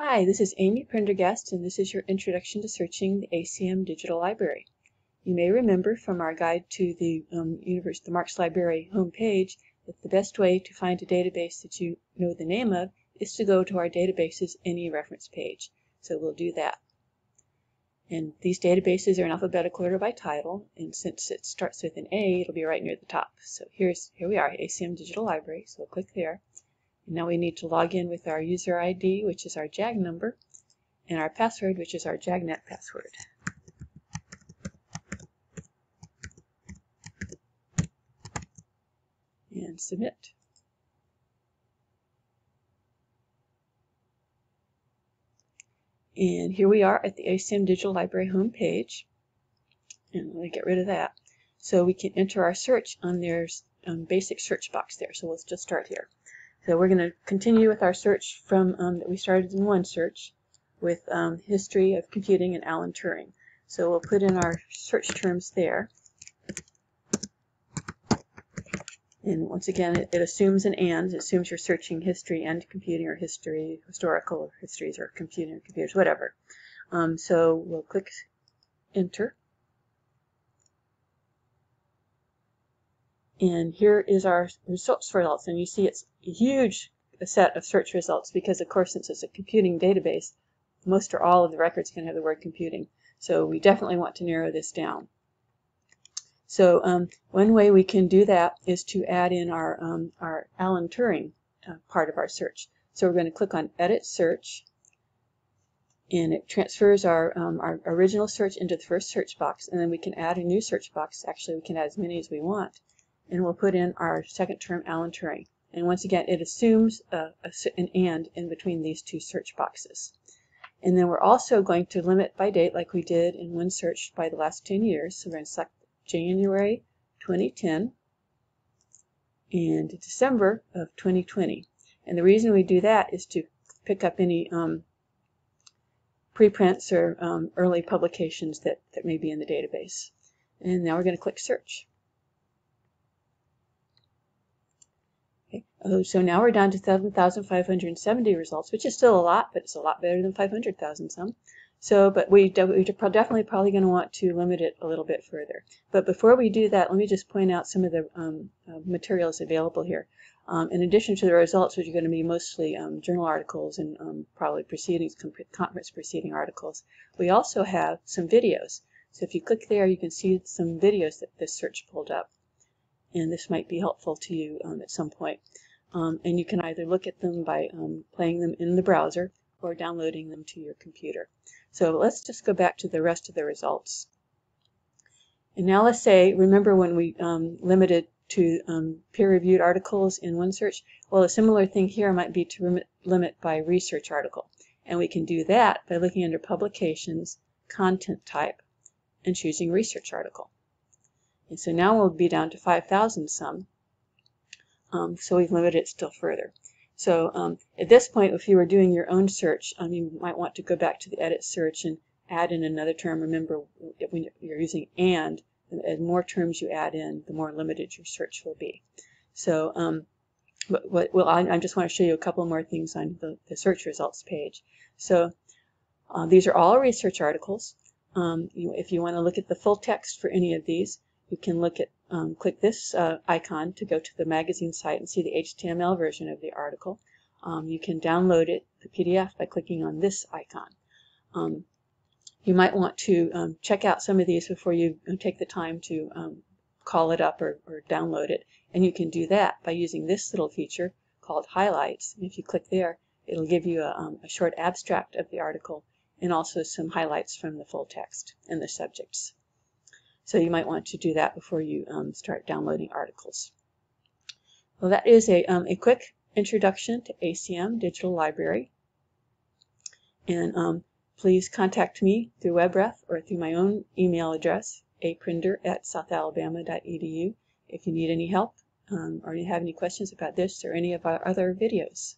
Hi, this is Amy Prendergast, and this is your introduction to searching the ACM Digital Library. You may remember from our guide to the, um, Univers the Marx Library homepage that the best way to find a database that you know the name of is to go to our Databases Any reference page. So we'll do that. And these databases are in alphabetical order by title, and since it starts with an A, it'll be right near the top. So here's here we are, ACM Digital Library. So we'll click there. And now we need to log in with our user ID, which is our JAG number, and our password, which is our JAGNet password. And submit. And here we are at the ACM Digital Library homepage. And let me get rid of that. So we can enter our search on their um, basic search box there. So let's just start here. So we're going to continue with our search from um, that we started in OneSearch with um, history of computing and Alan Turing. So we'll put in our search terms there. And once again, it, it, assumes an and. It assumes you're searching history and computing or history, historical histories or computing or computers, whatever. Um, so we'll click enter. And here is our results results. And you see it's huge set of search results because, of course, since it's a computing database, most or all of the records can have the word computing. So we definitely want to narrow this down. So um, one way we can do that is to add in our, um, our Alan Turing uh, part of our search. So we're going to click on Edit Search, and it transfers our, um, our original search into the first search box, and then we can add a new search box. Actually, we can add as many as we want and we'll put in our second term Alan Turing. And once again, it assumes a, a, an AND in between these two search boxes. And then we're also going to limit by date like we did in OneSearch by the last 10 years. So we're going to select January 2010 and December of 2020. And the reason we do that is to pick up any um, preprints or um, early publications that, that may be in the database. And now we're going to click Search. Oh, so now we're down to 7,570 results, which is still a lot, but it's a lot better than 500,000 some. So, but we, we're definitely probably going to want to limit it a little bit further. But before we do that, let me just point out some of the um, uh, materials available here. Um, in addition to the results, which are going to be mostly um, journal articles and um, probably proceedings, conference proceeding articles, we also have some videos. So if you click there, you can see some videos that this search pulled up. And this might be helpful to you um, at some point. Um, and you can either look at them by um, playing them in the browser or downloading them to your computer. So let's just go back to the rest of the results. And now let's say, remember when we um, limited to um, peer-reviewed articles in OneSearch? Well, a similar thing here might be to limit by research article. And we can do that by looking under Publications, Content Type, and choosing Research Article. And so now we'll be down to 5,000 some. Um, so we've limited it still further. So um, at this point, if you were doing your own search, um, you might want to go back to the edit search and add in another term. Remember, when you're using and, the more terms you add in, the more limited your search will be. So um, but, what, well, I, I, just want to show you a couple more things on the, the search results page. So uh, these are all research articles. Um, you, if you want to look at the full text for any of these, you can look at um, click this uh, icon to go to the magazine site and see the HTML version of the article. Um, you can download it, the PDF, by clicking on this icon. Um, you might want to um, check out some of these before you take the time to um, call it up or, or, download it. And you can do that by using this little feature called Highlights. And if you click there, it'll give you a, um, a short abstract of the article and also some highlights from the full text and the subjects. So you might want to do that before you um, start downloading articles. Well, that is a, um, a quick introduction to ACM Digital Library. And um, please contact me through WebRef or through my own email address, aprinder at southalabama.edu if you need any help um, or you have any questions about this or any of our other videos.